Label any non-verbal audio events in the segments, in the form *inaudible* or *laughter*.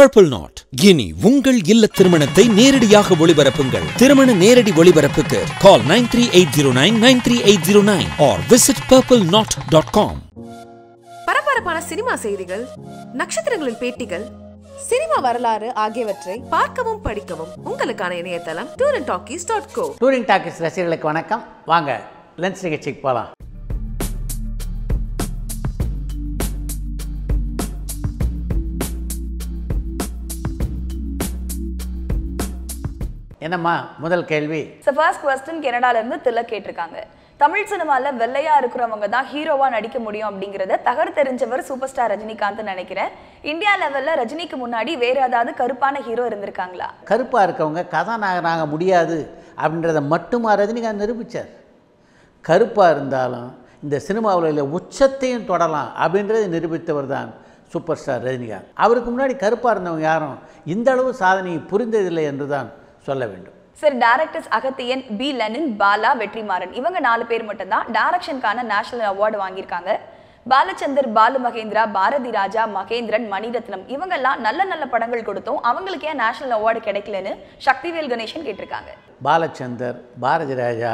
Purple not இனி உங்கள் இல்ல திருமணத்தை நேரடியாக ஒளிபரப்புங்கள். திருமண நேரடி ஒளிபரப்புக்கு call nine three eight zero nine nine three eight zero nine or visit purple knot dot com பரபரப்பான சினிமா செய்திகள் நட்சத்திரங்களின் பேட்டிகள் சினிமா வரலாறு ஆகியவற்றை பார்க்கவும் படிக்கவும் உங்களுக்கான இணையதளம் tour and talkies dot co. Touring talkies ரசிகர்களுக்கு வணக்கம். வாங்க லென்ஸ் நிகழ்ச்சிக்கு போகலாம். என்னம்மா முதல் கேள்வி? ஸோ ஃபர்ஸ்ட் கொஸ்டின் கனடால இருந்து திலக் கேட்டிருக்காங்க. தமிழ் சினிமால வெள்ளையா இருக்கிறவங்க தான் ஹீரோவா நடிக்க முடியும் அப்படிங்கறத தகர் தெரிஞ்சவர் சூப்பர் ஸ்டார் ரஜினிகாந்த் நினைக்கிறேன். இந்தியா லெவல்ல ரஜினிக்கு முன்னாடி வேற ஏதாவது கருப்பான ஹீரோ இருந்திருக்காங்களா? கருப்பாக இருக்கவங்க கதாநாயகனாக முடியாது அப்படின்றத மட்டுமா ரஜினிகாந்த் நிரூபித்தார் கருப்பாக இருந்தாலும் இந்த சினிமாவில் உச்சத்தையும் தொடலாம் அப்படின்றதை நிரூபித்தவர் தான் சூப்பர் ஸ்டார் ரஜினிகாந்த். அவருக்கு முன்னாடி கருப்பாக இருந்தவங்க யாரும் இந்த அளவு சாதனையை புரிந்ததில்லை என்று தான் சொல்ல வேண்டும். Sir directors Agathiyan B Lenin Bala Vetrimaaran. இவங்க நாலு பேர் மட்டும்தான் டைரக்ஷனுக்கான நேஷனல் அவார்டு வாங்கியிருக்காங்க. பாலச்சந்தர் பாலு மகேந்திரா பாரதி ராஜா மகேந்திரன் மணிரத்னம் இவங்கெல்லாம் நல்ல நல்ல படங்கள் கொடுத்தோம் அவங்களுக்கு ஏன் நேஷனல் அவார்டு கிடைக்கலன்னு சக்திவேல் கணேசன் கேட்டிருக்காங்க. பாலச்சந்தர் பாரதி ராஜா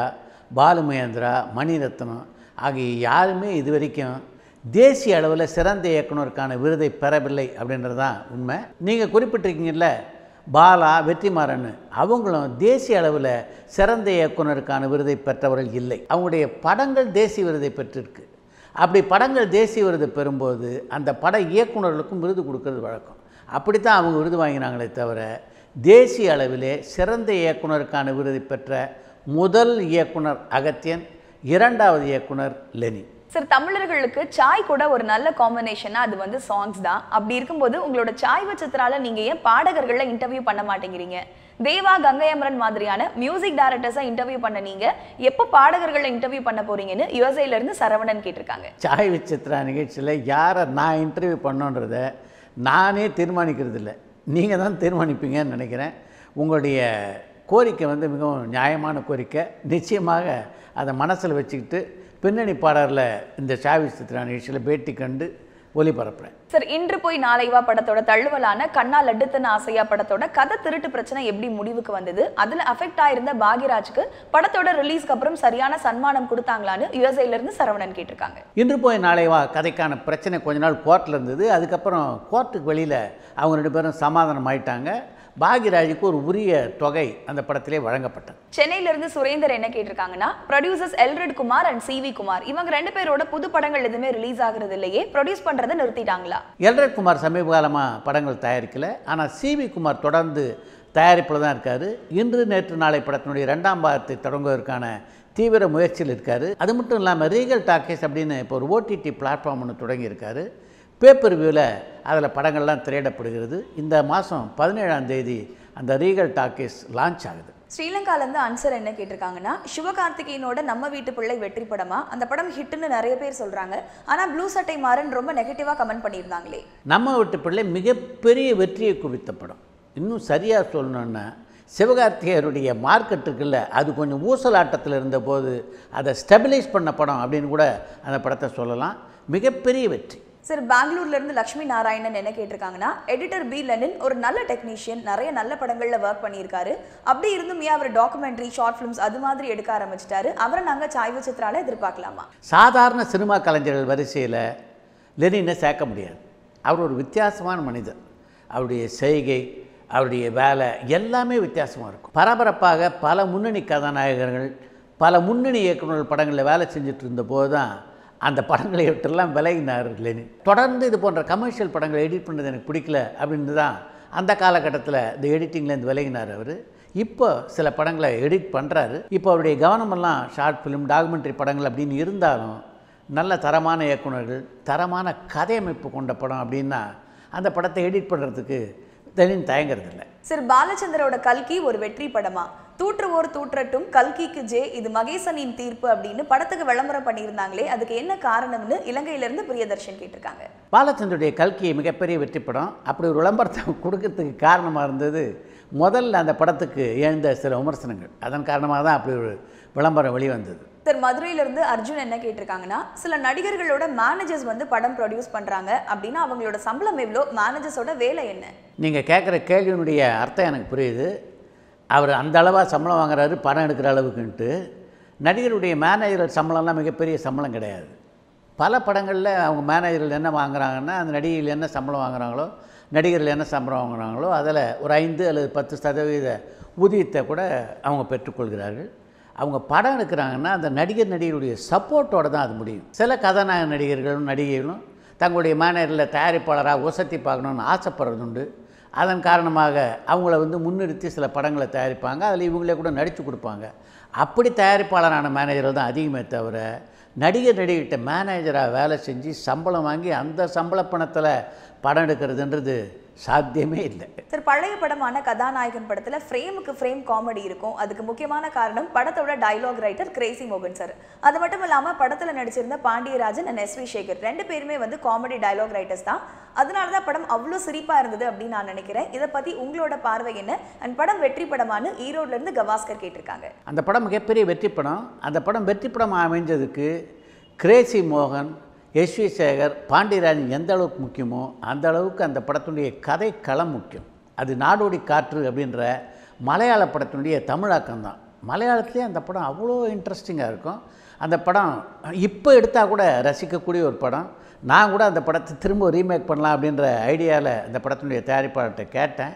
பாலுமகேந்திரா மணிரத்னம் ஆகிய யாருமே இது வரைக்கும் தேசிய அளவில் சிறந்த இயக்குனருக்கான விருதை பெறவில்லை அப்படின்றது தான் உண்மை. நீங்கள் குறிப்பிட்டிருக்கீங்கல்ல பாலா வெற்றிமாறன் அவங்களும் தேசிய அளவில் சிறந்த இயக்குனருக்கான விருதை பெற்றவர்கள் இல்லை. அவங்களுடைய படங்கள் தேசிய விருதை பெற்றிருக்கு. அப்படி படங்கள் தேசிய விருது பெறும்போது அந்த பட இயக்குனர்களுக்கும் விருது கொடுக்கறது வழக்கம். அப்படி தான் அவங்க விருது வாங்கினாங்களே தவிர தேசிய அளவிலே சிறந்த இயக்குனருக்கான விருதை பெற்ற முதல் இயக்குனர் அகத்தியன் இரண்டாவது இயக்குனர் லெனி சார் தமிழர்களுக்கு சாய் கூட ஒரு நல்ல காம்பினேஷனா அது வந்து சாங்ஸ் தான். அப்படி இருக்கும்போது உங்களோட சாய் வச்சத்திரால நீங்க ஏன் பாடகர்கள இன்டர்வியூ பண்ண மாட்டேங்கிறீங்க? தேவா கங்கையமரன் மாதிரியான மியூசிக் டைரக்டர்ஸா இன்டர்வியூ பண்ண நீங்க எப்போ பாடகர்களை இன்டர்வியூ பண்ண போறீங்கன்னு யுஎஸ்ஐல இருந்து சரவணன் கேட்டிருக்காங்க. சாய் விசித்ரா நிகழ்ச்சியில் யாரை நான் இன்டர்வியூ பண்ணோன்றத நானே தீர்மானிக்கிறது இல்லை. நீங்கள் தான் தீர்மானிப்பீங்கன்னு நினைக்கிறேன். உங்களுடைய கோரிக்கை வந்து மிகவும் நியாயமான கோரிக்கை. நிச்சயமாக அதை மனசில் வச்சுக்கிட்டு பின்னணி பாடலில் இந்த சாய் விசித்ரா நிகழ்ச்சியில் பேட்டி கண்டு ஒளிபரப்புறேன். சார் இன்று போய் நாளை வா படத்தோட தழுவலான கண்ணா லட்டுத்தன ஆசையா படத்தோட கதை திருட்டு பிரச்சனை எப்படி முடிவுக்கு வந்தது? அதுல அஃபெக்ட் ஆயிருந்த பாக்யராஜ்க்கு படத்தோட ரிலீஸ்க்கு அப்புறம் சரியான சன்மானம் கொடுத்தாங்களான்னு யுஎஸ்ஏல இருந்து சரவணன் கேட்டிருக்காங்க. இன்று போய் நாளை வா கதைக்கான பிரச்சனை கொஞ்ச நாள் கோர்ட்டில் இருந்தது. அதுக்கப்புறம் கோர்ட்டுக்கு வெளியில் அவங்க ரெண்டு பேரும் சமாதானம் ஆயிட்டாங்க பாக்யராஜுக்கு ஒரு உரிய தொகை அந்த படத்திலே வழங்கப்பட்டது. சென்னையில இருந்து சுரேந்தர் என்ன கேட்டிருக்காங்கன்னா ப்ரொடியூசர்ஸ் எல்ரெட் குமார் அண்ட் சிவி குமார் இவங்க ரெண்டு பேரோட புது படங்கள் எதுவுமே ரிலீஸ் ஆகுறது இல்லையே ப்ரொடியூஸ் பண்றதை நிறுத்திட்டாங்களா? எல்ரட் குமார் சமீப காலமாக படங்கள் தயாரிக்கல ஆனால் சிவி குமார் தொடர்ந்து தயாரிப்பில் தான் இருக்கார். இன்று நேற்று நாளை படத்தினுடைய ரெண்டாம் பாகத்தை தொடங்குவதற்கான தீவிர முயற்சியில் இருக்கார். அது மட்டும் இல்லாமல் ரீகல் டாக்கீஸ் அப்படின்னு இப்போ ஒரு ஓடிடி பிளாட்ஃபார்ம் ஒன்று தொடங்கியிருக்காரு. பேப்பர் வியூவில் அதில் படங்கள்லாம் திரையிடப்படுகிறது. இந்த மாதம் பதினேழாம் தேதி அந்த ரீகல் டாக்கீஸ் லான்ச் ஆகுது. ஸ்ரீலங்கால இருந்து அன்சர் என்ன கேட்டிருக்காங்கன்னா சிவகார்த்திகேயனோட நம்ம வீட்டு பிள்ளை வெற்றி படமா? அந்த படம் ஹிட்னு நிறைய பேர் சொல்றாங்க. ஆனா ப்ளூ சட்டை மாறன் ரொம்ப நெகட்டிவா கமெண்ட் பண்ணியிருந்தாங்களே. நம்ம வீட்டு பிள்ளை மிகப்பெரிய வெற்றியை குவித்த படம். இன்னும் சரியாக சொல்லணுன்னா சிவகார்த்திகேயருடைய மார்க்கெட் இருக்குல்ல அது கொஞ்சம் ஊசலாட்டத்தில் இருந்தபோது அதை ஸ்டெபிலைஸ் பண்ண படம் அப்படின்னு கூட அந்த படத்தை சொல்லலாம். மிகப்பெரிய வெற்றி. சார் பெங்களூர்லேருந்து லக்ஷ்மி நாராயணன் என்ன கேட்டிருக்காங்கன்னா எடிட்டர் பி லெனின் ஒரு நல்ல டெக்னீஷியன் நிறைய நல்ல படங்களில் ஒர்க் பண்ணியிருக்காரு. அப்படி இருந்தும் ஏன் அவர் டாக்குமெண்ட்ரி ஷார்ட் ஃபிலிம்ஸ் அது மாதிரி எடுக்க ஆரம்பிச்சிட்டாரு? அவரை நாங்கள் சாய்வு சித்ரால எதிர்பார்க்கலாமா? சாதாரண சினிமா கலைஞர்கள் வரிசையில் லெனினை சேர்க்க முடியாது. அவர் ஒரு வித்தியாசமான மனிதர். அவருடைய செய்கை அவருடைய வேலை எல்லாமே வித்தியாசமாக இருக்கும். பரபரப்பாக பல முன்னணி கதாநாயகர்கள் பல முன்னணி இயக்குநர்கள் படங்களில் வேலை செஞ்சுட்டு இருந்தபோது தான் அந்த படங்களை விட்டுலாம் விலகினார் லெனின். தொடர்ந்து இது போன்ற கமர்ஷியல் படங்களை எடிட் பண்ணுறது எனக்கு பிடிக்கல அப்படின்னு தான் அந்த காலகட்டத்தில் இந்த எடிட்டிங்லேருந்து விலகினார் அவர். இப்போ சில படங்களை எடிட் பண்ணுறாரு இப்போ அவருடைய கவனமெல்லாம் ஷார்ட் ஃபிலிம் டாக்குமெண்ட்ரி படங்கள் அப்படின்னு இருந்தாலும் நல்ல தரமான இயக்குனர்கள் தரமான கதையமைப்பு கொண்ட படம் அப்படின்னா அந்த படத்தை எடிட் பண்ணுறதுக்கு லெனின் தயங்குறதில்லை. சார் பாலச்சந்தரோட கல்கி ஒரு வெற்றி படமா? தூற்றுவோர் தூற்றட்டும் கல்கிக்கு ஜே இது மகேசனின் தீர்ப்பு அப்படின்னு படத்துக்கு விளம்பரம் பண்ணியிருந்தாங்களே அதுக்கு என்ன காரணம்னு இலங்கையில இருந்து பிரியதர்ஷன் கேட்டிருக்காங்க. பாலச்சந்தருடைய கல்கி மிகப்பெரிய வெற்றி படம். அப்படி ஒரு விளம்பரத்தை *laughs* கொடுக்கறதுக்கு காரணமாக இருந்தது முதல்ல அந்த படத்துக்கு எழுந்த சில விமர்சனங்கள். அதன் காரணமாக தான் அப்படி ஒரு விளம்பரம் வெளிவந்தது. சார் மதுரையில இருந்து அர்ஜுன் என்ன கேட்டிருக்காங்கன்னா சில நடிகர்களோட மேனேஜர்ஸ் வந்து படம் ப்ரொடியூஸ் பண்றாங்க அப்படின்னா அவங்களோட சம்பளம் எவ்வளோ மேனேஜர்ஸோட வேலை என்ன? நீங்கள் கேட்குற கேள்வியினுடைய அர்த்தம் எனக்கு புரியுது. அவர் அந்த அளவாக சம்பளம் வாங்குறாரு படம் எடுக்கிற அளவுக்குன்ட்டு. நடிகருடைய மேனேஜர் சம்பளம்லாம் மிகப்பெரிய சம்பளம் கிடையாது. பல படங்களில் அவங்க மேனேஜர்கள் என்ன வாங்குறாங்கன்னா அந்த நடிகையில் என்ன சம்பளம் வாங்குறாங்களோ நடிகர்கள் என்ன சம்பளம் வாங்குறாங்களோ அதில் ஒரு ஐந்து அல்லது பத்து சதவீத ஊதியத்தை கூட அவங்க பெற்றுக்கொள்கிறார்கள். அவங்க படம் எடுக்கிறாங்கன்னா அந்த நடிகர் நடிகருடைய சப்போர்ட்டோட தான் அது முடியும். சில கதாநாயக நடிகர்களும் நடிகைகளும் தங்களுடைய மேனேஜரில் தயாரிப்பாளராக உசத்தி பார்க்கணுன்னு ஆசைப்படுறதுண்டு. அதன் காரணமாக அவங்கள வந்து முன்னிறுத்தி சில படங்களை தயாரிப்பாங்க. அதில் இவங்களே கூட நடித்து கொடுப்பாங்க. அப்படி தயாரிப்பாளரான மேனேஜர்கள் தான் அதிகமே தவிர நடிகர் நடிகிட்ட மேனேஜராக வேலை செஞ்சு சம்பளம் வாங்கி அந்த சம்பள பணத்தில் படம் எடுக்கிறதுன்றது சாத்தியமே இல்லை. சார் பழைய படமான கதாநாயகன் படத்துல ஃப்ரேமுக்கு ஃப்ரேம் காமெடி இருக்கும். அதுக்கு முக்கியமான காரணம் படத்தோட டயலாக் ரைட்டர் கிரேசி மோகன் சார் அது மட்டும் இல்லாம படத்துல நடிச்சிருந்த Pandiarajan and S V Shekhar ரெண்டு பேருமே வந்து காமெடி டயலாக் ரைட்டர்ஸ் தான். அதனால தான் படம் அவ்வளோ சிரிப்பா இருந்தது அப்படின்னு நான் நினைக்கிறேன். இதை பத்தி உங்களோட பார்வை என்ன? அண்ட் படம் வெற்றி படமானு ஈரோட்ல இருந்து கவாஸ்கர் கேட்டிருக்காங்க. அந்த படம் மிகப்பெரிய வெற்றி படம். அந்த படம் வெற்றி படம் அமைஞ்சதுக்கு கிரேசி மோகன் எஸ் வி சேகர் பாண்டியராஜன் எந்த அளவுக்கு முக்கியமோ அந்த அளவுக்கு அந்த படத்தினுடைய கதை களம் முக்கியம். அது நாடோடி காற்று அப்படின்ற மலையாள படத்தினுடைய தமிழாக்கம் தான். மலையாளத்துலேயே அந்த படம் அவ்வளோ இன்ட்ரெஸ்டிங்காக இருக்கும். அந்த படம் இப்போ எடுத்தால் கூட ரசிக்கக்கூடிய ஒரு படம். நான் கூட அந்த படத்தை திரும்ப ரீமேக் பண்ணலாம் அப்படின்ற ஐடியாவில் அந்த படத்தினுடைய தயாரிப்பாளர்கிட்ட கேட்டேன்.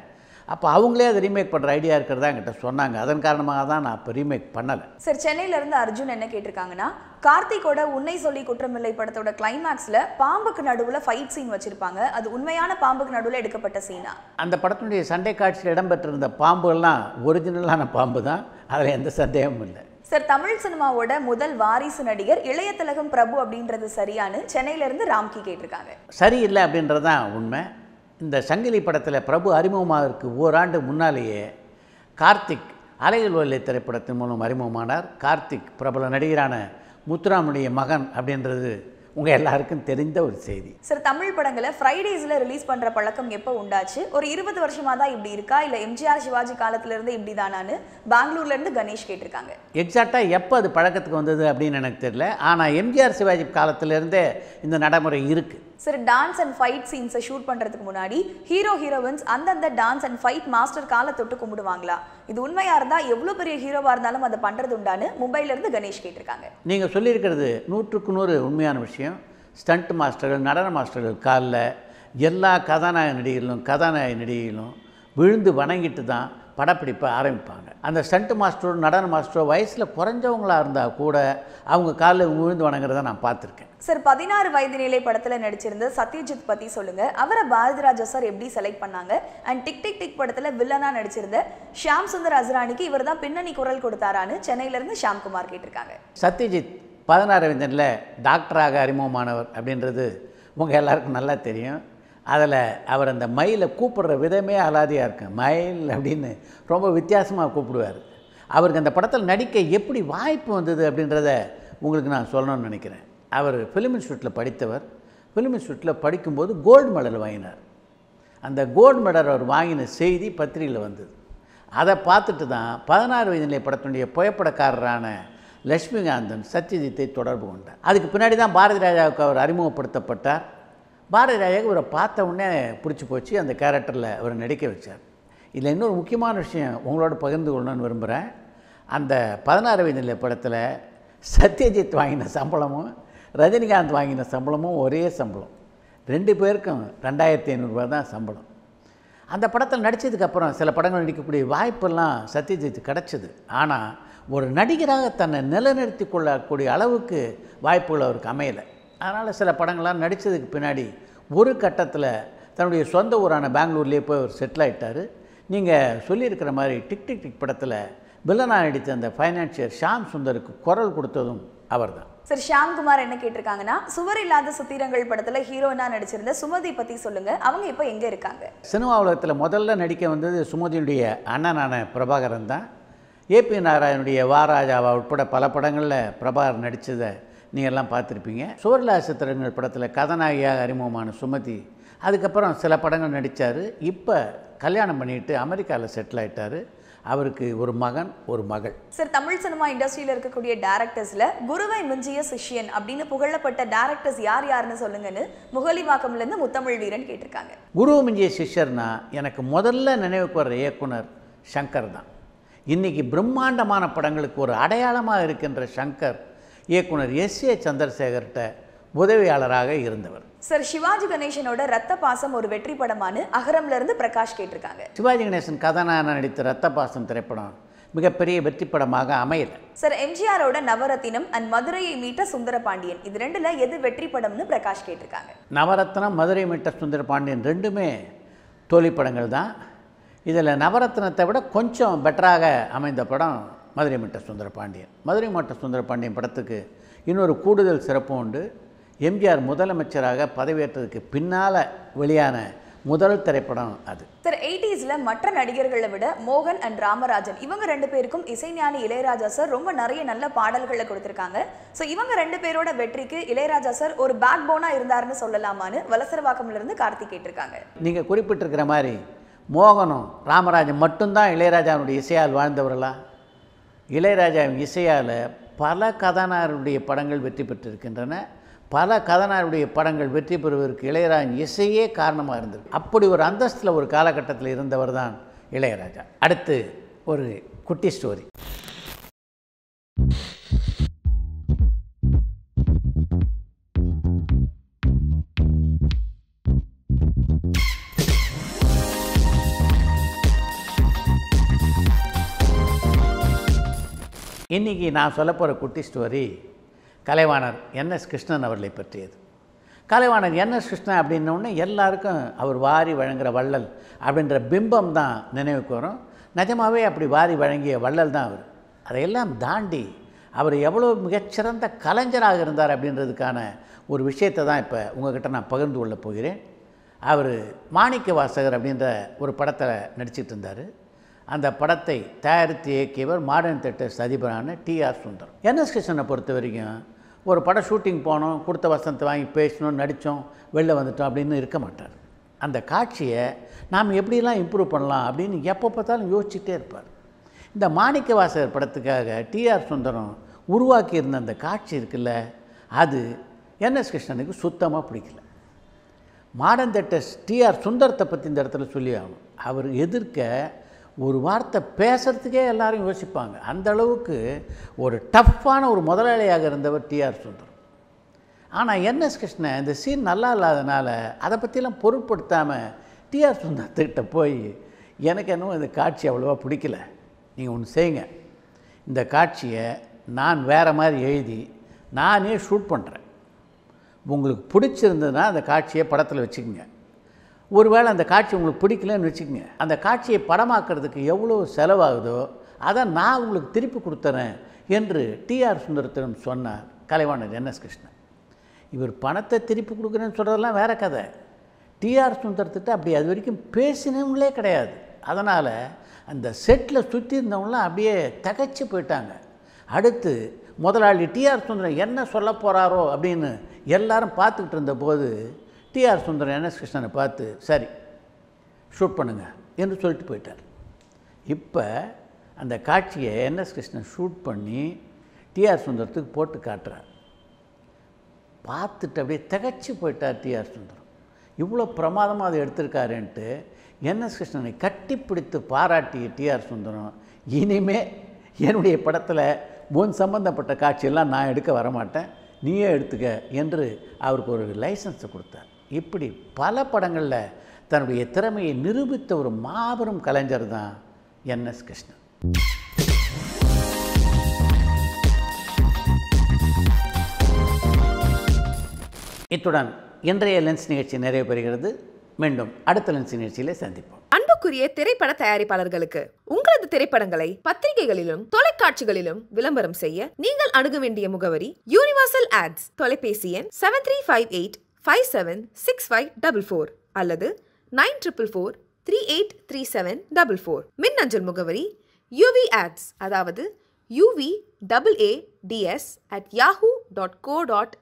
அப்போ அவங்களே அதை ரீமேக் பண்ணுற ஐடியா இருக்கிறதா என்கிட்ட சொன்னாங்க. அதன் காரணமாக தான் நான் இப்போ ரீமேக் பண்ணலை. சார் சென்னையில இருந்து அர்ஜுன் என்ன கேட்டிருக்காங்கன்னா கார்த்திகோட உன்னை சொல்லி குற்றமில்லை படத்தோட கிளைமேக்ஸ்ல பாம்புக்கு நடுவுல ஃபைட் சீன் வச்சிருப்பாங்க. அது உண்மையான பாம்புக்கு நடுவுல எடுக்கப்பட்ட சீனா அந்த படத்தினுடைய சண்டை காட்சியில் இடம்பெற்றிருந்த பாம்புகள்லாம் ஒரிஜினலான பாம்பு தான். அதில் எந்த சந்தேகமும் இல்லை. சார் தமிழ் சினிமாவோட முதல் வாரிசு நடிகர் இளைய திலகம் பிரபு அப்படின்றது சரியானு சென்னையில இருந்து ராம்கி கேட்டிருக்காங்க. சரியில்லை அப்படின்றது தான் உண்மை. இந்த சங்கிலி படத்தில் பிரபு அறிமுகமாவதற்கு ஓராண்டு முன்னாலேயே கார்த்திக் அலைகள் வல்லை திரைப்படத்தின் மூலம் அறிமுகமானார். கார்த்திக் பிரபல நடிகரான முத்துராமனுடைய மகன் அப்படின்றது உங்கள் எல்லாருக்கும் தெரிந்த ஒரு செய்தி. சார் தமிழ் படங்களை ஃப்ரைடேஸ்ல ரிலீஸ் பண்ற பழக்கம் எப்போ உண்டாச்சு? ஒரு இருபது வருஷமா தான் இப்படி இருக்கா? இல்ல எம்ஜிஆர் சிவாஜி காலத்துல இருந்து இப்படி தானான்னு பெங்களூர்ல இருந்து கணேஷ் கேட்டிருக்காங்க. எக்ஸாக்டாக எப்போ அது பழக்கத்துக்கு வந்தது அப்படின்னு எனக்கு தெரியல. ஆனால் எம்ஜிஆர் சிவாஜி காலத்திலேருந்தே இந்த நடைமுறை இருக்குது சரி டான்ஸ் அண்ட் ஃபைட் சீன்ஸை ஷூட் பண்ணுறதுக்கு முன்னாடி ஹீரோ ஹீரோயின்ஸ் அந்தந்த டான்ஸ் அண்ட் ஃபைட் மாஸ்டர் காலை தொட்டு கும்பிடுவாங்களா? இது உண்மையாக இருந்தால் எவ்வளோ பெரிய ஹீரோவாக இருந்தாலும் அதை பண்ணுறது உண்டான்னு மும்பையிலேருந்து கணேஷ் கேட்டிருக்காங்க. நீங்கள் சொல்லியிருக்கிறது நூற்றுக்கு நூறு உண்மையான விஷயம். ஸ்டண்ட் மாஸ்டர்கள் நடன மாஸ்டர்கள் காலில் எல்லா கதாநாயக நடிகர்களும் கதாநாயக நடிகைகளும் விழுந்து வணங்கிட்டு தான் படப்பிடிப்பை ஆரம்பிப்பாங்க. அந்த ஸ்டண்ட் மாஸ்டரோ நடன மாஸ்டரோ வயசில் குறைஞ்சவங்களா இருந்தால் கூட அவங்க காலில் விழுந்து வணங்குறத நான் பார்த்துருக்கேன். சார் பதினாறு வயது நிலை படத்துல நடிச்சிருந்த சத்யஜித் பத்தி சொல்லுங்க. அவரை பாரதிராஜா சார் எப்படி செலக்ட் பண்ணாங்க? அண்ட் டிக் டிக் டிக் படத்துல வில்லனா நடிச்சிருந்த ஷியாம் சுந்தர் அஸ்ரானிக்கு இவர் தான் பின்னணி குரல் கொடுத்தாரான்னு சென்னையில இருந்து ஷியாம்குமார் கேட்டிருக்காங்க. சத்யஜித் பதினாறு வயதில் டாக்டராக அறிமுகமானவர் அப்படின்றது உங்கள் எல்லாருக்கும் நல்லா தெரியும். அதில் அவர் அந்த மயிலை கூப்பிடுற விதமே அலாதியாக இருக்கும் மயில் அப்படின்னு ரொம்ப வித்தியாசமாக கூப்பிடுவார். அவருக்கு அந்த படத்தில் நடிக்க எப்படி வாய்ப்பு வந்தது அப்படின்றத உங்களுக்கு நான் சொல்லணும்னு நினைக்கிறேன். அவர் ஃபிலிம் இன்ஸ்டியூட்டில் படித்தவர். ஃபிலிம் இன்ஸ்டியூட்டில் படிக்கும்போது கோல்டு மெடல் வாங்கினார். அந்த கோல்டு மெடல் அவர் வாங்கின செய்தி பத்திரிகையில் வந்தது. அதை பார்த்துட்டு தான் பதினாறு வயதிலே படத்தினுடைய புகைப்படக்காரரான லட்சுமிகாந்தன் சத்யஜித்தை தொடர்பு கொண்டார். அதுக்கு பின்னாடி தான் பாரதி ராஜாவுக்கு அவர் அறிமுகப்படுத்தப்பட்டார். பாரதி ராஜாவுக்கு இவரை பார்த்த உடனே பிடிச்சி போச்சு அந்த கேரக்டரில் அவரை நடிக்க வச்சார். இதில் இன்னொரு முக்கியமான விஷயம் உங்களோட பகிர்ந்து கொள்ளணும்னு விரும்புகிறேன். அந்த பதினாறு வயதிலே படத்தில் சத்யஜித் வாங்கின சம்பளமும் ரஜினிகாந்த் வாங்கின சம்பளமும் ஒரே சம்பளம். ரெண்டு பேருக்கும் ரெண்டாயிரத்தி ஐநூறுரூவா தான் சம்பளம். அந்த படத்தில் நடித்ததுக்கப்புறம் சில படங்கள் நடிக்கக்கூடிய வாய்ப்பெல்லாம் சத்யஜித் கிடச்சிது. ஆனால் ஒரு நடிகராக தன்னை நிலைநிறுத்தி கொள்ளக்கூடிய அளவுக்கு வாய்ப்புகள் அவருக்கு அமையலை. அதனால் சில படங்கள்லாம் நடித்ததுக்கு பின்னாடி ஒரு கட்டத்தில் தன்னுடைய சொந்த ஊரான பெங்களூர்லேயே போய் அவர் செட்டில் ஆகிட்டார் நீங்கள் சொல்லியிருக்கிற மாதிரி டிக் டிக் டிக் படத்தில் வில்லனா நடித்த அந்த ஃபைனான்சியர் ஷாம் சுந்தருக்கு குரல் கொடுத்ததும் அவர்தான். சார் ஷியாம்குமார் என்ன கேட்டிருக்காங்கன்னா சுவர் இல்லாத சுத்திரங்கள் படத்துல ஹீரோயினா நடிச்சிருந்த சுமதி பத்தி சொல்லுங்க. அவங்க இப்போ எங்க இருக்காங்க? சினிமா உலகத்தில் முதல்ல நடிக்க வந்தது சுமதியுடைய அண்ணனான பிரபாகரன் தான். ஏபி நாராயணுடைய வாராஜாவா உட்பட பல படங்களில் பிரபாகரன் நடித்ததை நீங்கள் எல்லாம் பார்த்துருப்பீங்க. சுவர்லா சித்திரங்கள் படத்தில் கதாநாயகியாக அறிமுகமான சுமதி அதுக்கப்புறம் சில படங்கள் நடித்தார் இப்போ கல்யாணம் பண்ணிட்டு அமெரிக்காவில் செட்டில் ஆயிட்டாரு. அவருக்கு ஒரு மகன் ஒரு மகள். சார் தமிழ் சினிமா இண்டஸ்ட்ரியில இருக்கக்கூடிய டேரக்டர்ஸ்ல குருவை மிஞ்சிய சிஷ்யன் அப்படின்னு புகழப்பட்ட டேரக்டர்ஸ் யார் யாருன்னு சொல்லுங்கன்னு முகலிவாக்கம்ல இருந்து முத்தமிழ் வீரன் கேட்டிருக்காங்க. குரு மிஞ்சிய சிஷ்யர்னா எனக்கு முதல்ல நினைவுக்கு வர்ற இயக்குனர் சங்கர் தான். இன்றைக்கி பிரம்மாண்டமான படங்களுக்கு ஒரு அடையாளமாக இருக்கின்ற சங்கர் இயக்குனர் எஸ் ஏ சந்திரசேகர்கிட்ட உதவியாளராக இருந்தவர். சார் சிவாஜி கணேசனோட ரத்த பாசம் ஒரு வெற்றி படமானு அகரம்ல இருந்து பிரகாஷ் கேட்டிருக்காங்க. சிவாஜி கணேசன் கதாநாயகன் நடித்த ரத்த பாசம் திரைப்படம் மிகப்பெரிய வெற்றி படமாக அமையலை. சார் எம்ஜிஆரோட நவரத்தினம் அண்ட் மதுரையை மீட்ட சுந்தர பாண்டியன் இது ரெண்டுல எது வெற்றி படம்னு பிரகாஷ் கேட்டிருக்காங்க. நவரத்னம் மதுரை மீட்ட சுந்தர பாண்டியன் ரெண்டுமே தோல்வி படங்கள் தான். இதில் நவரத்னத்தை விட கொஞ்சம் பெட்டராக அமைந்த படம் மதுரை மீட்ட சுந்தர பாண்டியன் மதுரை மீட்ட சுந்தர பாண்டியன் படத்துக்கு இன்னொரு கூடுதல் சிறப்பு உண்டு. எம்ஜிஆர் முதலமைச்சராக பதவியேற்றதுக்கு பின்னால் வெளியான முதல் திரைப்படம் அது. சார் எயிட்டிஸ்ல மற்ற நடிகர்களை விட மோகன் அண்ட் ராமராஜன் இவங்க ரெண்டு பேருக்கும் இசைஞானி இளையராஜா சார் ரொம்ப நிறைய நல்ல பாடல்களை கொடுத்திருக்காங்க. ஸோ இவங்க ரெண்டு பேரோட வெற்றிக்கு இளையராஜா சார் ஒரு பேக் போனா இருந்தாருன்னு சொல்லலாமான்னு வலசரவாக்கம்ல இருந்து கார்த்திக் கேட்டிருக்காங்க. நீங்கள் குறிப்பிட்டிருக்கிற மாதிரி மோகனும் ராமராஜன் மட்டும்தான் இளையராஜாவுடைய இசையால் வாழ்ந்தவர்களா? இளையராஜாவின் இசையால் பல கதாநாயகருடைய படங்கள் வெற்றி பெற்றிருக்கின்றன. பல கதாநாயகருடைய படங்கள் வெற்றி பெறுவதற்கு இளையராஜன் இசையே காரணமாக இருந்தது அப்படி ஒரு அந்தஸ்தில் ஒரு காலகட்டத்தில் இருந்தவர் தான் இளையராஜா. அடுத்து ஒரு குட்டி ஸ்டோரி. இன்றைக்கி நான் சொல்ல போகிற குட்டி ஸ்டோரி கலைவாணர் என்எஸ் கிருஷ்ணன் அவர்களை பற்றியது. கலைவாணர் என்எஸ் கிருஷ்ணன் அப்படின்னோடனே எல்லாருக்கும் அவர் வாரி வழங்குகிற வள்ளல் அப்படின்ற பிம்பம் தான் நினைவுக்கு வரும். நிஜமாகவே அப்படி வாரி வழங்கிய வள்ளல் தான் அவர். அதையெல்லாம் தாண்டி அவர் எவ்வளோ மிகச்சிறந்த கலைஞராக இருந்தார் அப்படின்றதுக்கான ஒரு விஷயத்தை தான் இப்போ உங்ககிட்ட நான் பகிர்ந்து கொள்ள போகிறேன். அவர் மாணிக்க வாசகர் அப்படின்ற ஒரு படத்தில் நடிச்சிட்டு இருந்தார். அந்த படத்தை தயாரித்து இயக்கியவர் மாடர்ன் தேட்டர்ஸ் அதிபரான டிஆர் சுந்தரம். என்எஸ் கிருஷ்ணனை பொறுத்த வரைக்கும் ஒரு படம் ஷூட்டிங் போனோம் கொடுத்த வசனத்தை வாங்கி பேசணும் நடித்தோம் வெளில வந்துட்டோம் அப்படின்னு இருக்க மாட்டார். அந்த காட்சியை நாம் எப்படிலாம் இம்ப்ரூவ் பண்ணலாம் அப்படின்னு எப்போ பார்த்தாலும் யோசிச்சுட்டே இருப்பார். இந்த மாணிக்க வாசகர் படத்துக்காக டிஆர் சுந்தரம் உருவாக்கியிருந்த அந்த காட்சி இருக்குல்ல அது என்எஸ் கிருஷ்ணனுக்கு சுத்தமாக பிடிக்கல. மாடர்ன் தேட்டர்ஸ் டிஆர் சுந்தரத்தை பற்றி இந்த இடத்துல சொல்லி ஆகணும். அவர் எதிர்க்க ஒரு வார்த்தை பேசுகிறதுக்கே எல்லாரும் யோசிப்பாங்க. அந்த அளவுக்கு ஒரு டஃப்பான ஒரு முதலாளியாக இருந்தவர் டிஆர் சுந்தரம். ஆனால் என்எஸ் கிருஷ்ணன் இந்த சீன் நல்லா இல்லாதனால அதை பற்றிலாம் பொருட்படுத்தாமல் டிஆர் சுந்தரத்துக்கிட்ட போய் எனக்கு என்னவோ இந்த காட்சி அவ்வளோவா பிடிக்கல. நீங்கள் ஒன்று செய்யுங்க. இந்த காட்சியை நான் வேறு மாதிரி எழுதி நானே ஷூட் பண்ணுறேன் உங்களுக்கு பிடிச்சிருந்ததுன்னா அந்த காட்சியை படத்தில் வச்சுக்கோங்க. ஒருவேளை அந்த காட்சி உங்களுக்கு பிடிக்கலன்னு வச்சுக்கோங்க. அந்த காட்சியை படமாக்குறதுக்கு எவ்வளோ செலவாகுதோ அதை நான் உங்களுக்கு திருப்பி கொடுத்துறேன் என்று டிஆர் சுந்தரத்திடம் சொன்னார் கலைவாணர் என்எஸ் கிருஷ்ணன். இவர் பணத்தை திருப்பி கொடுக்குறேன்னு சொல்கிறதெல்லாம் வேற கதை. டிஆர் சுந்தரத்திட்ட அப்படி அது வரைக்கும் பேசினவங்களே கிடையாது. அதனால் அந்த செட்டில் சுற்றி இருந்தவங்களாம் அப்படியே தகைச்சு போயிட்டாங்க. அடுத்து முதலாளி டிஆர் சுந்தரம் என்ன சொல்ல போகிறாரோ அப்படின்னு எல்லாரும் பார்த்துக்கிட்டு இருந்தபோது டிஆர் சுந்தரம் என்எஸ் கிருஷ்ணனை பார்த்து சரி ஷூட் பண்ணுங்க என்று சொல்லிட்டு போயிட்டார். இப்போ அந்த காட்சியை என்எஸ் கிருஷ்ணன் ஷூட் பண்ணி டிஆர் சுந்தரத்துக்கு போட்டு காட்டுறார். பார்த்துட்டு அப்படியே திகச்சு போயிட்டார் டிஆர் சுந்தரம். இவ்வளோ பிரமாதமாக அதை எடுத்திருக்காருன்ட்டு என்எஸ் கிருஷ்ணனை கட்டிப்பிடித்து பாராட்டிய டிஆர் சுந்தரம் இனிமே என்னுடைய படத்தில் முன் சம்பந்தப்பட்ட காட்சியெல்லாம் நான் எடுக்க வரமாட்டேன். நீயே எடுத்துக்க என்று அவருக்கு ஒரு லைசன்ஸை கொடுத்தார். இப்படி பல படங்களில் தன்னுடைய திறமையை நிரூபித்த ஒரு மாபெரும் கலைஞர் தான் என்எஸ் கிருஷ்ணன். இத்துடன் இன்றைய லென்ஸ் நிகழ்ச்சி நிறைவு பெறுகிறது மீண்டும் அடுத்த லென்ஸ் நிகழ்ச்சியிலே சந்திப்போம். அன்புக்குரிய திரைப்பட தயாரிப்பாளர்களுக்கு உங்களது திரைப்படங்களை பத்திரிகைகளிலும் தொலைக்காட்சிகளிலும் விளம்பரம் செய்ய நீங்கள் அணுக வேண்டிய முகவரி யூனிவர்சல் ஆட்ஸ் தொலைபேசி எண் seven three five eight five seven six five double four அல்லது nine triple four three eight three seven double four மின்னஞ்சல் முகவரி யூவி ஆட்ஸ் அதாவது UV double A DS at Yahoo dot co dot